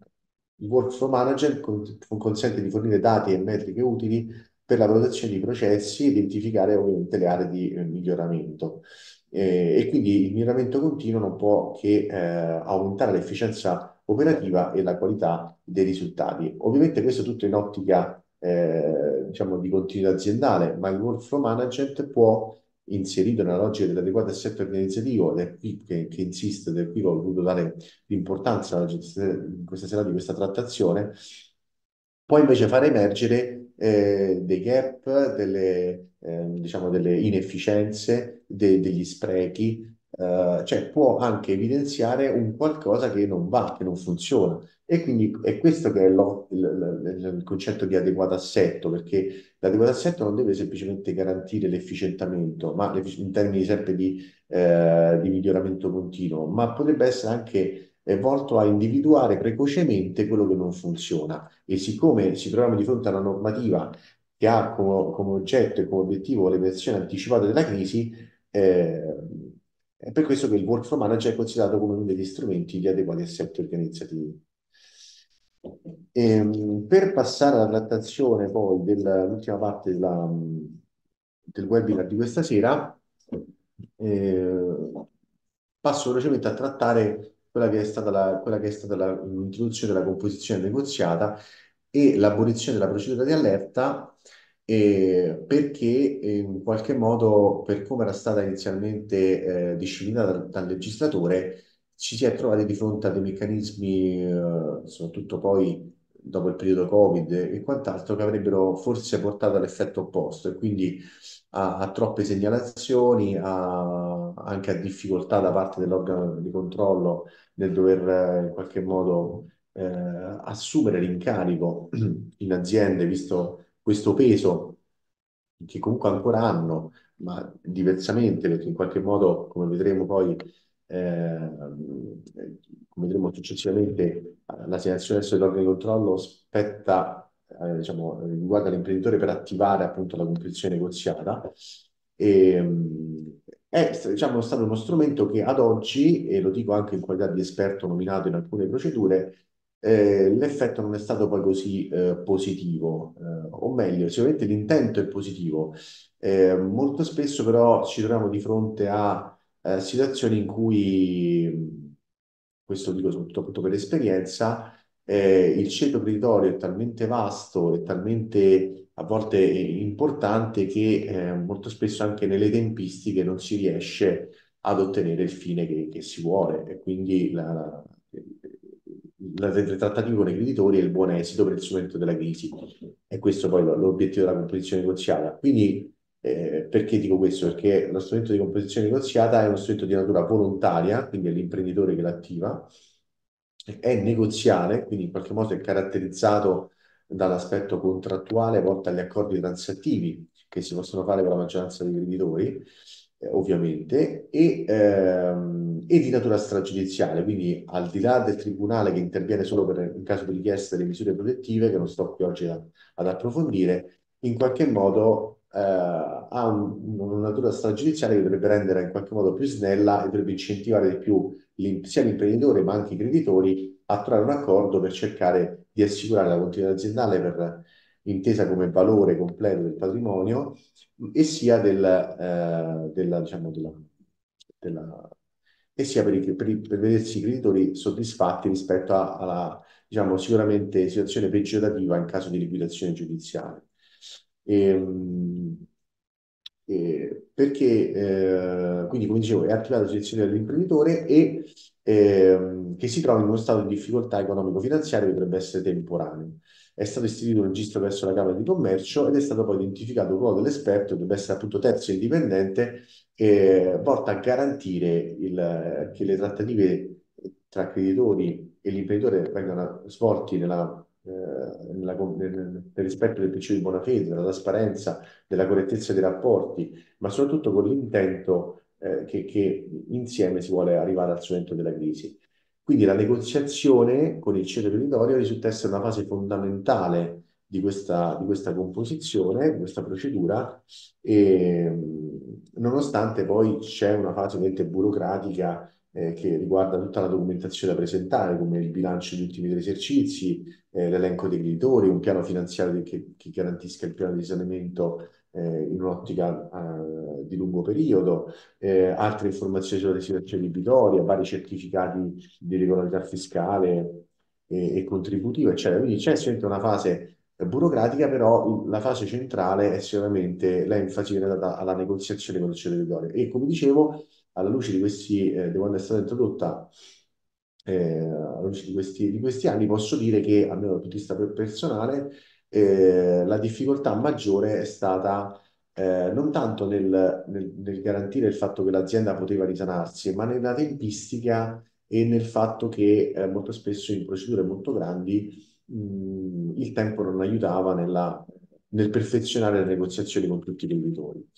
il workflow manager con- consente di fornire dati e metriche utili per la valutazione di processi e identificare ovviamente le aree di eh, miglioramento. Eh, e quindi il miglioramento continuo non può che eh, aumentare l'efficienza operativa e la qualità dei risultati. Ovviamente questo tutto in ottica eh, diciamo di continuità aziendale, ma il workflow management può inserito nella logica dell'adeguato assetto organizzativo, ed è qui che, che insisto, ed è qui che ho voluto dare l'importanza in questa sera di questa trattazione, può invece far emergere eh, dei gap, delle, eh, diciamo, delle inefficienze, de- degli sprechi, eh, cioè può anche evidenziare un qualcosa che non va, che non funziona. E quindi è questo che è lo- il, il- il concetto di adeguato assetto, perché l'adeguato assetto non deve semplicemente garantire l'efficientamento, ma in termini sempre di, eh, di miglioramento continuo, ma potrebbe essere anche è volto a individuare precocemente quello che non funziona. E siccome ci troviamo di fronte a una normativa che ha come, come oggetto e come obiettivo l'emersione anticipata della crisi, eh, è per questo che il workflow manager è considerato come uno degli strumenti di adeguati assetti organizzativi. Ehm, per passare alla trattazione poi dell'ultima parte della- del webinar di questa sera, eh, passo velocemente a trattare quella che è stata la- quella che è stata la- l'introduzione della composizione negoziata e l'abolizione della procedura di allerta eh, perché in qualche modo, per come era stata inizialmente eh, disciplinata dal, dal legislatore, ci si è trovati di fronte a dei meccanismi, eh, soprattutto poi dopo il periodo Covid e quant'altro, che avrebbero forse portato all'effetto opposto e quindi a, a troppe segnalazioni, a- anche a difficoltà da parte dell'organo di controllo nel dover eh, in qualche modo eh, assumere l'incarico in aziende, visto questo peso che comunque ancora hanno, ma diversamente, perché in qualche modo, come vedremo poi, eh, come vedremo successivamente, l'assegnazione verso dell'organo di controllo spetta, eh, diciamo, riguarda l'imprenditore per attivare appunto la competizione negoziata. E, mh, è diciamo, stato uno strumento che ad oggi, e lo dico anche in qualità di esperto nominato in alcune procedure, eh, l'effetto non è stato poi così eh, positivo, eh, o meglio, sicuramente l'intento è positivo. Eh, molto spesso però ci troviamo di fronte a eh, situazioni in cui, questo dico soprattutto per esperienza, eh, il ceto creditorio è talmente vasto e talmente a volte importante che eh, molto spesso anche nelle tempistiche non si riesce ad ottenere il fine che, che si vuole e quindi la, la- la- le trattative con i creditori è il buon esito per il strumento della crisi. E questo poi l'obiettivo della composizione negoziata. Quindi, eh, perché dico questo? Perché lo strumento di composizione negoziata è uno strumento di natura volontaria, quindi è l'imprenditore che l'attiva, è negoziale, quindi in qualche modo è caratterizzato dall'aspetto contrattuale volto agli accordi transattivi che si possono fare con la maggioranza dei creditori eh, ovviamente, e, ehm, e di natura stragiudiziale, quindi al di là del tribunale che interviene solo per, in caso di richiesta delle misure protettive, che non sto qui oggi a- ad approfondire, in qualche modo eh, ha un- una natura stragiudiziale che dovrebbe rendere in qualche modo più snella e dovrebbe incentivare di più sia l'imprenditore ma anche i creditori a trovare un accordo per cercare di assicurare la continuità aziendale per intesa come valore completo del patrimonio e sia del, eh, della, diciamo, della, della- e sia per, i- per, i- per vedersi i creditori soddisfatti rispetto a- alla, diciamo, sicuramente situazione peggiorativa in caso di liquidazione giudiziale. Ehm, eh, perché, eh, quindi, come dicevo, è attivata la selezione dell'imprenditore e ehm, che si trova in uno stato di difficoltà economico-finanziario che potrebbe essere temporaneo. È stato istituito un registro presso la Camera di Commercio ed è stato poi identificato un ruolo dell'esperto, che dovrebbe essere appunto terzo indipendente, eh, volto a garantire il- che le trattative tra creditori e l'imprenditore vengano svolti nella, eh, nella, nel, nel, rispetto del principio di buona fede, della trasparenza, della correttezza dei rapporti, ma soprattutto con l'intento eh, che, che, insieme si vuole arrivare al solento della crisi. Quindi la negoziazione con il ceto creditorio risulta essere una fase fondamentale di questa, di questa composizione, di questa procedura, e, nonostante poi c'è una fase ovviamente burocratica eh, che riguarda tutta la documentazione da presentare, come il bilancio degli ultimi tre esercizi, eh, l'elenco dei creditori, un piano finanziario che, che garantisca il piano di risanamento eh, in un'ottica eh, di lungo periodo, eh, altre informazioni sulla situazione debitoria, vari certificati di regolarità fiscale e, e contributiva, eccetera. Quindi c'è sempre una fase burocratica, però la fase centrale è sicuramente l'enfasi data alla negoziazione con il territorio. E come dicevo, alla luce di questi, eh, di quando è stata introdotta, eh, alla luce di questi, di questi anni, posso dire che, almeno dal punto di vista personale, eh, la difficoltà maggiore è stata eh, non tanto nel, nel, nel, garantire il fatto che l'azienda poteva risanarsi, ma nella tempistica e nel fatto che eh, molto spesso in procedure molto grandi mh, il tempo non aiutava nella, nel perfezionare le negoziazioni con tutti i creditori.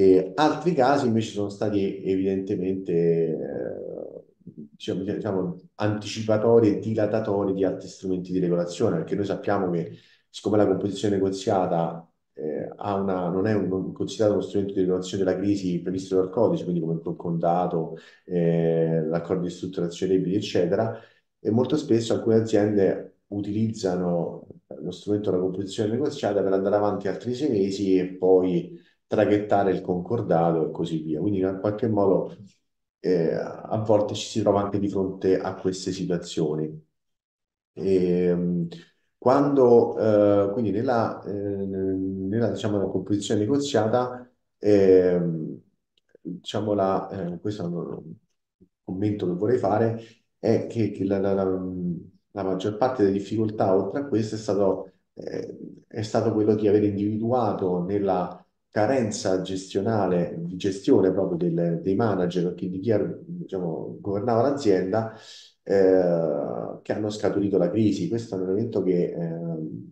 E altri casi invece sono stati evidentemente eh, diciamo, diciamo, anticipatori e dilatatori di altri strumenti di regolazione, perché noi sappiamo che siccome la composizione negoziata eh, una, non è un, considerato uno strumento di regolazione della crisi previsto dal codice, quindi come il condato, eh, l'accordo di strutturazione debiti, eccetera, e molto spesso alcune aziende utilizzano lo strumento della composizione negoziata per andare avanti altri sei mesi e poi traghettare il concordato e così via. Quindi in qualche modo eh, a volte ci si trova anche di fronte a queste situazioni. E, ehm, quando, eh, quindi nella, eh, nella diciamo, composizione negoziata, eh, diciamo la, eh, questo è un commento che vorrei fare, è che, che la, la, la, la, maggior parte delle difficoltà, oltre a questo, è stato, eh, è stato quello di aver individuato nella carenza gestionale, di gestione proprio del, dei manager, di chi diciamo, governava l'azienda, eh, che hanno scaturito la crisi. Questo è un elemento che eh,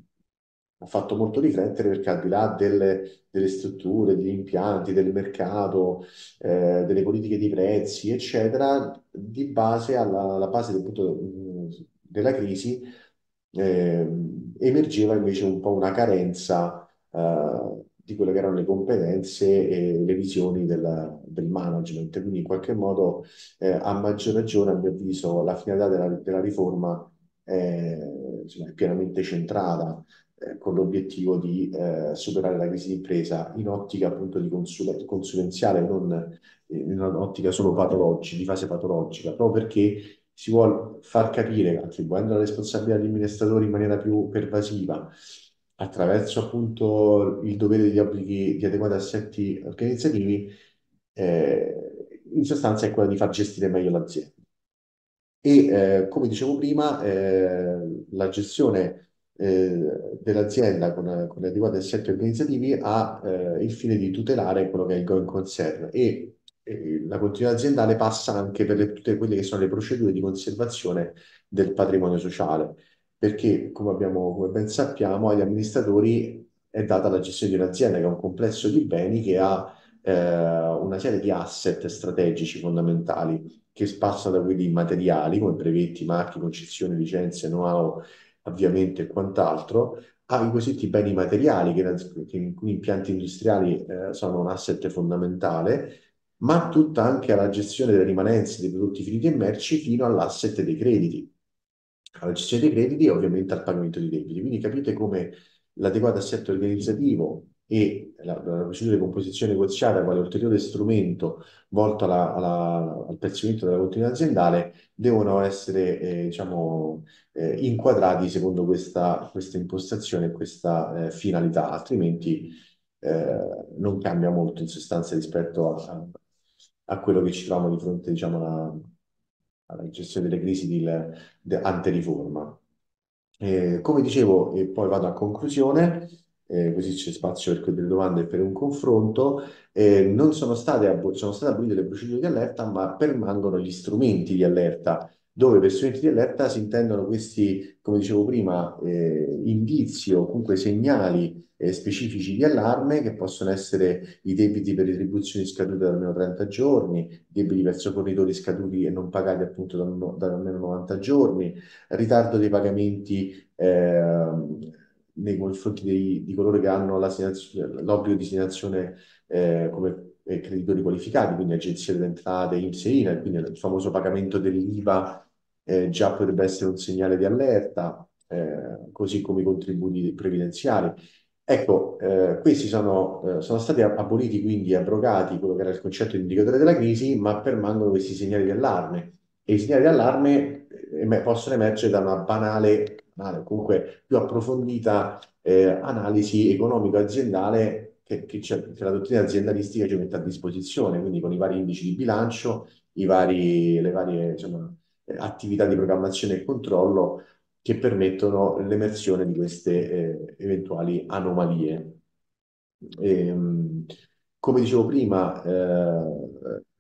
ha fatto molto riflettere perché al di là delle, delle strutture, degli impianti, del mercato, eh, delle politiche di prezzi, eccetera, di base alla, alla base del punto della crisi eh, emergeva invece un po' una carenza eh, di quelle che erano le competenze e le visioni della, del management. Quindi in qualche modo, eh, a maggior ragione, a mio avviso, la finalità della, della riforma è, insomma, è, pienamente centrata eh, con l'obiettivo di eh, superare la crisi di impresa in ottica appunto di consul consulenziale, non in un'ottica solo patologica, di fase patologica, proprio perché si vuole far capire, attribuendo la responsabilità agli amministratori in maniera più pervasiva, attraverso appunto il dovere degli obblighi di adeguati assetti organizzativi, eh, in sostanza è quella di far gestire meglio l'azienda. E eh, come dicevo prima, eh, la gestione eh, dell'azienda con, con gli adeguati assetti organizzativi ha eh, il fine di tutelare quello che è il going concern e la continuità aziendale passa anche per le, tutte quelle che sono le procedure di conservazione del patrimonio sociale perché come, abbiamo, come ben sappiamo agli amministratori è data la gestione di un'azienda che è un complesso di beni che ha eh, una serie di asset strategici fondamentali che spassano da quelli materiali come brevetti, marchi, concessioni, licenze, know-how, avviamento e quant'altro, ai cosiddetti beni materiali che, che in alcuni impianti industriali eh, sono un asset fondamentale, ma tutta anche alla gestione delle rimanenze dei prodotti finiti e merci fino all'asset dei crediti alla gestione dei crediti e ovviamente al pagamento dei debiti. Quindi capite come l'adeguato assetto organizzativo e la, la, procedura di composizione negoziata quale ulteriore strumento volto alla, alla, al perseguimento della continuità aziendale devono essere eh, diciamo, eh, inquadrati secondo questa, questa impostazione e questa eh, finalità, altrimenti eh, non cambia molto in sostanza rispetto a, a, quello che ci troviamo di fronte diciamo, alla, alla gestione delle crisi di, di anteriforma. Eh, come dicevo, e poi vado a conclusione, eh, così c'è spazio per delle domande e per un confronto, eh, non sono state, sono state abolite le procedure di allerta, ma permangono gli strumenti di allerta dove per strumenti di allerta si intendono questi, come dicevo prima, eh, indizi o comunque segnali eh, specifici di allarme che possono essere i debiti per retribuzioni scadute da almeno 30 giorni, debiti verso fornitori scaduti e non pagati appunto da, da almeno 90 giorni, ritardo dei pagamenti eh, nei confronti dei, di coloro che hanno l'obbligo di segnalazione eh, come eh, creditori qualificati, quindi agenzie delle entrate, INPS e INAIL, quindi il famoso pagamento dell'IVA eh, già potrebbe essere un segnale di allerta, eh, così come i contributi previdenziali. Ecco, eh, questi sono, eh, sono stati aboliti, quindi abrogati quello che era il concetto di indicatore della crisi, ma permangono questi segnali di allarme. E i segnali di allarme eh, possono emergere da una banale, banale comunque più approfondita eh, analisi economico-aziendale che, che, che, la dottrina aziendalistica ci mette a disposizione, quindi con i vari indici di bilancio, i vari, le varie eh, attività di programmazione e controllo che permettono l'emersione di queste eh, eventuali anomalie. E, ehm, come dicevo prima, eh,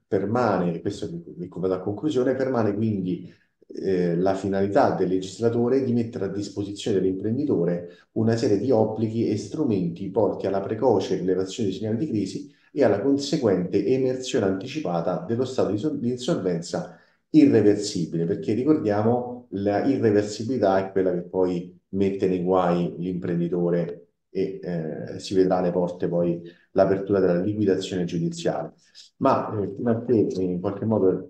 permane, questo mi vado a conclusione, permane quindi eh, la finalità del legislatore di mettere a disposizione dell'imprenditore una serie di obblighi e strumenti volti alla precoce rilevazione dei segnali di crisi e alla conseguente emersione anticipata dello stato di insolvenza irreversibile, perché ricordiamo la irreversibilità è quella che poi mette nei guai l'imprenditore e eh, si vedrà alle porte poi l'apertura della liquidazione giudiziale. Ma eh, fino a che eh, in qualche modo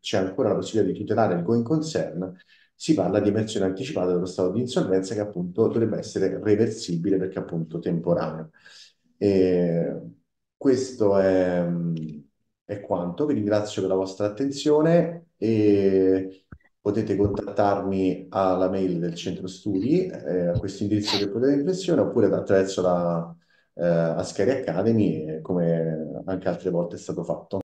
c'è ancora la possibilità di tutelare il going concern, si parla di emersione anticipata dello stato di insolvenza che appunto dovrebbe essere reversibile perché appunto temporaneo. E questo è è quanto. Vi ringrazio per la vostra attenzione e potete contattarmi alla mail del centro studi, eh, a questo indirizzo che potete in pressione, oppure attraverso la eh, Ascari Academy, come anche altre volte è stato fatto.